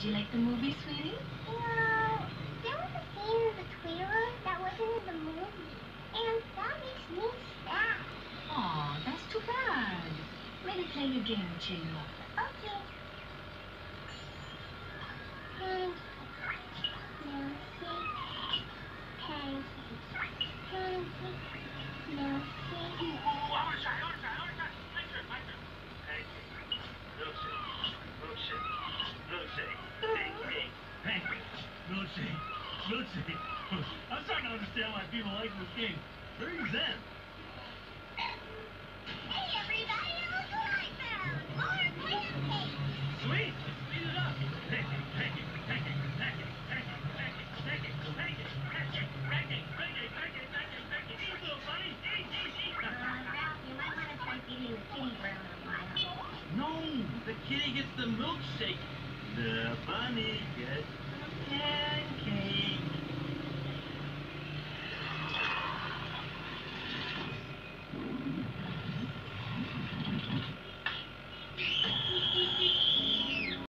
Did you like the movie, sweetie? Well, there was a scene in the trailer that wasn't in the movie, and that makes me sad. Aw, that's too bad. Let me play your game, cheer. Okay. Lucy, Lucy, I'm starting to understand why people like this game. Very zen. Hey, everybody, look I found! More pancakes! Sweet! It. No, the kitty gets the milkshake. The bunny gets pancake.